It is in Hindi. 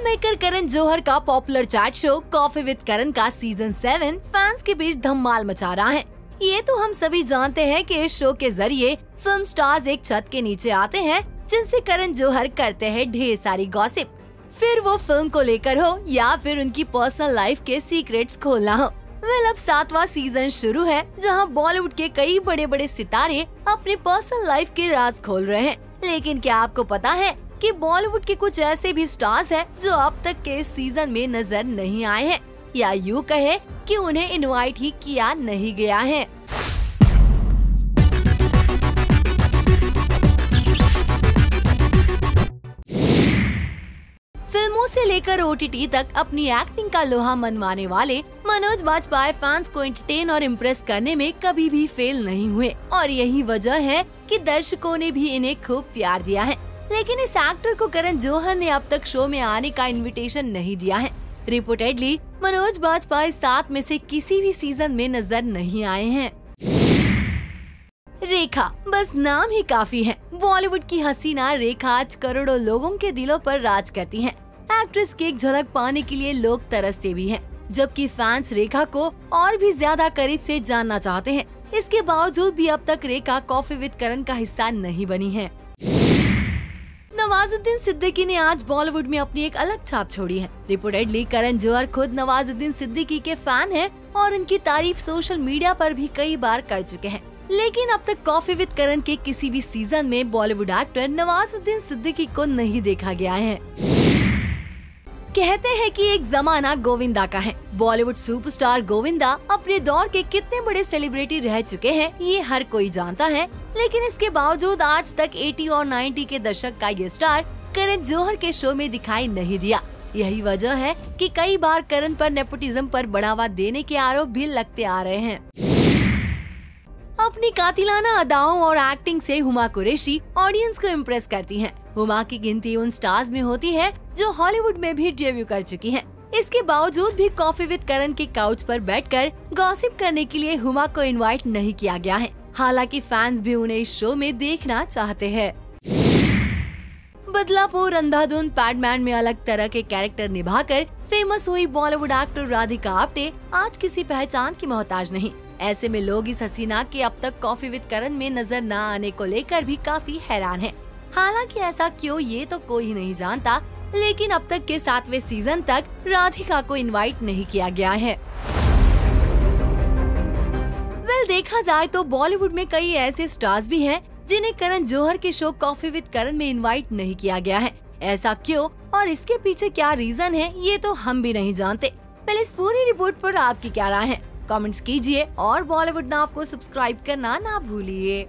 फ़िल्म मेकर करण जौहर का popular chat show coffee with Karan का सीज़न सेवन फैंस के बीच धमाल मचा रहा है। ये तो हम सभी जानते हैं कि इस शो के ज़रिए फ़िल्म स्टार्स एक छत के नीचे आते हैं, जिनसे करण जौहर करते हैं ढेर सारी गॉसिप फिर वो फ़िल्म को लेकर हो या फिर उनकी पर्सनल लाइफ के सीक्रेट्स खोलना हो। वेल अब सातवां सीज़न शुरू है, जहाँ बॉलीवुड के कई बड़े बड़े सितारे अपने पर्सनल लाइफ के राज खोल रहे हैं। लेकिन क्या आपको पता है कि बॉलीवुड के कुछ ऐसे भी स्टार्स हैं जो अब तक के सीज़न में नज़र नहीं आए हैं। या यूँ कहे कि उन्हें इनवाइट ही किया नहीं गया है। फ़िल्मों से लेकर ओटीटी तक अपनी एक्टिंग का लोहा मनवाने वाले मनोज बाजपेयी फैंस को एंटरटेन और इम्प्रेस करने में कभी भी फेल नहीं हुए। और यही वजह है कि दर्शकों ने भी इन्हें खूब प्यार दिया है। लेकिन इस एक्टर को करण जौहर ने अब तक शो में आने का इनविटेशन नहीं दिया है। रिपोर्टेडली मनोज बाजपेयी सात में से किसी भी सीज़न में नज़र नहीं आए हैं। रेखा बस नाम ही काफ़ी है। बॉलीवुड की हसीना रेखा आज करोड़ों लोगों के दिलों पर राज करती हैं। एक्ट्रेस की एक झलक पाने के लिए लोग तरसते भी हैं, जबकि फैंस रेखा को और भी ज़्यादा करीब से जानना चाहते हैं। इसके बावजूद भी अब तक रेखा कॉफ़ी विद करण का हिस्सा नहीं बनी है। नवाजुद्दीन सिद्दीकी ने आज बॉलीवुड में अपनी एक अलग छाप छोड़ी है। रिपोर्टेडली करण जोहर खुद नवाजुद्दीन सिद्दीकी के फ़ैन हैं और उनकी तारीफ़ सोशल मीडिया पर भी कई बार कर चुके हैं। लेकिन अब तक कॉफ़ी विद करण के किसी भी सीज़न में बॉलीवुड एक्टर नवाजुद्दीन सिद्दीकी को नहीं देखा गया है। कहते हैं कि एक जमाना गोविंदा का है। बॉलीवुड सुपरस्टार गोविंदा अपने दौर के कितने बड़े सेलिब्रिटी रह चुके हैं, ये हर कोई जानता है, लेकिन इसके बावजूद आज तक 80 और 90 के दशक का ये स्टार करण जौहर के शो में दिखाई नहीं दिया। यही वजह है कि कई बार करण पर नेपोटिज्म पर बढ़ावा देने के आरोप भी लगते आ रहे हैं। अपनी कातिलाना अदाओं और एक्टिंग से हुमा कुरेशी ऑडियंस को इम्प्रेस करती हैं। हुमा की गिनती उन स्टार्स में होती है जो हॉलीवुड में भी डेब्यू कर चुकी हैं। इसके बावजूद भी कॉफ़ी विद करण के काउच पर बैठकर गॉसिप करने के लिए हुमा को इनवाइट नहीं किया गया है हालाँकि फैंस भी उन्हें इस शो में देखना चाहते हैं बदलापुर अंधाधुन पैडमैन में अलग तरह के कैरेक्टर निभाकर फ़ेमस हुई बॉलीवुड एक्टर राधिका आप्टे आज किसी पहचान की मोहताज नहीं ऐसे में लोग इस हसीना के अब तक कॉफ़ी विद करण में नज़र न आने को लेकर भी काफ़ी हैरान हैं। हालाँकि ऐसा क्यों, ये तो कोई नहीं जानता, लेकिन अब तक के सातवें सीज़न तक राधिका को इनवाइट नहीं किया गया है वेल देखा जाए तो बॉलीवुड में कई ऐसे स्टार्स भी हैं जिन्हें करण जौहर के शो कॉफ़ी विद करण में इनवाइट नहीं किया गया है। ऐसा क्यों? और इसके पीछे क्या रीजन है, ये तो हम भी नहीं जानते। पहले इस पूरी रिपोर्ट पर आपकी क्या राय है? कमेंट्स कीजिए और बॉलीवुड नाव को सब्सक्राइब करना ना भूलिए।